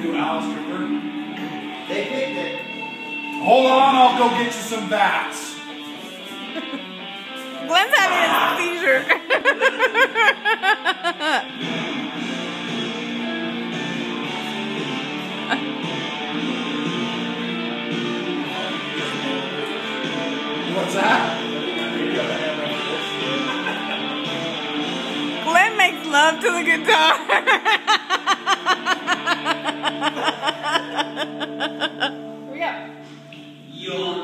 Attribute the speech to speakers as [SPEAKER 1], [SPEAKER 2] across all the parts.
[SPEAKER 1] do, Alice Cooper?
[SPEAKER 2] They picked it.
[SPEAKER 1] Hold on, I'll go get you some bats.
[SPEAKER 3] Glen's having a seizure.
[SPEAKER 1] What's that?
[SPEAKER 3] Glen makes love to the guitar. Here we go.
[SPEAKER 2] Yo.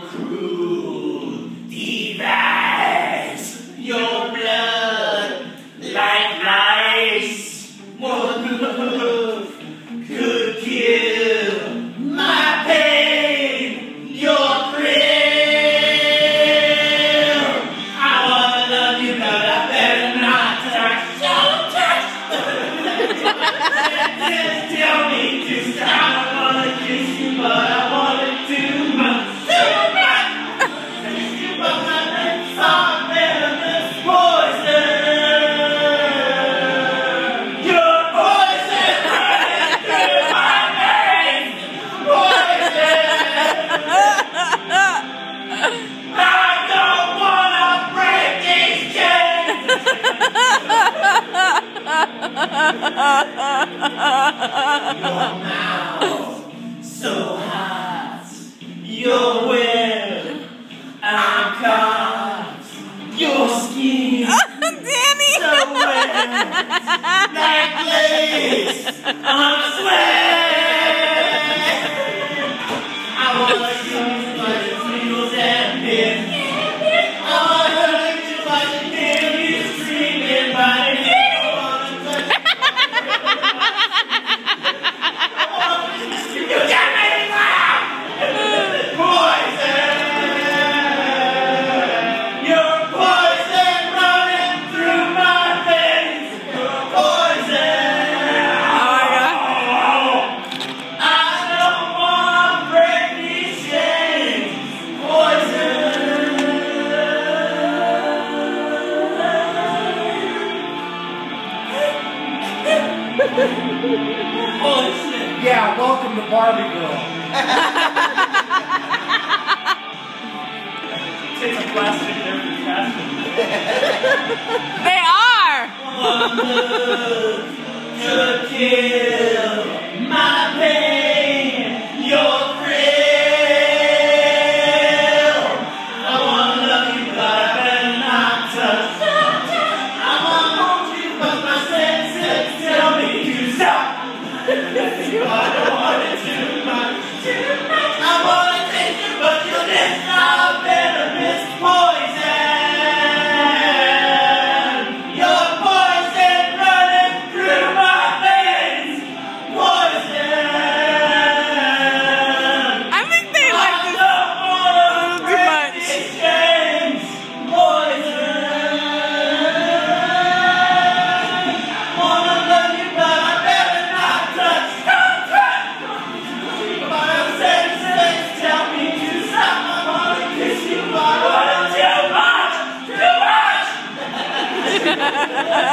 [SPEAKER 2] mouth, so hot. Your will, I'm caught. Your skin,
[SPEAKER 3] Danny.
[SPEAKER 2] so wet. Necklace, I'm sweating.
[SPEAKER 1] Yeah, welcome to Barbie Girl.
[SPEAKER 2] Tits a plastic, they're.
[SPEAKER 3] They are!
[SPEAKER 2] One to kill my. Yes, you
[SPEAKER 4] are.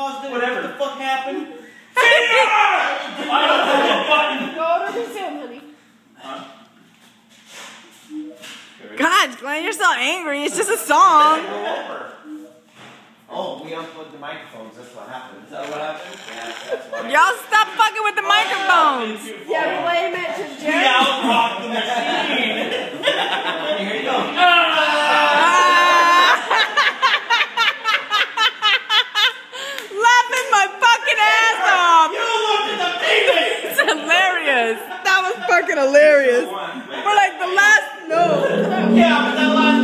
[SPEAKER 4] paused it,
[SPEAKER 2] whatever
[SPEAKER 4] the fuck happened.
[SPEAKER 2] I don't know the button.
[SPEAKER 5] Go to the honey. Huh?
[SPEAKER 3] God, Glen, you're so angry. It's just a song.
[SPEAKER 4] oh, we unplugged the microphones. That's what happened. Is that what happened? Yeah, that's what happened.
[SPEAKER 3] Y'all stop fucking with the microphones. fucking
[SPEAKER 2] hilarious. For like the
[SPEAKER 3] last note. yeah, but that
[SPEAKER 2] last